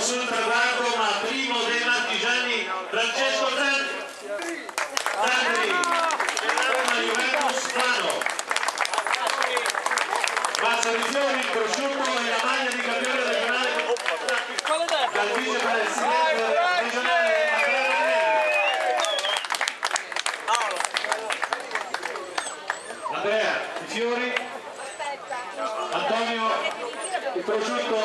sul traguardo ma primo dei marchigiani Francesco Zandri. Roma Juventus di fiori, il prosciutto e la maglia di campione regionale dal vicepresidente regionale Andrea fiori il prosciutto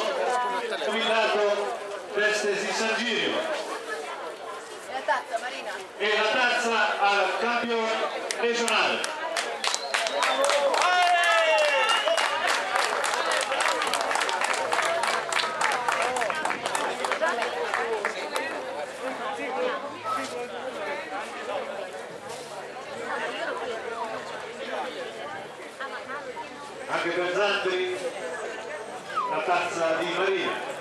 combinato Vestesi San Girio e la tazza al campione regionale. Anche per Zandri la tazza di Marina.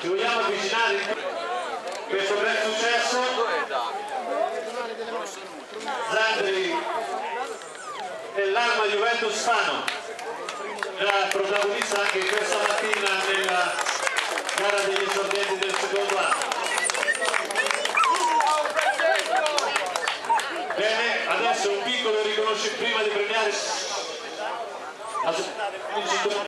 Ci vogliamo avvicinare in questo bel successo? Zandri e l'Arma Juventus Fano, già protagonista anche questa mattina se un piccolo riconosce prima di premiare.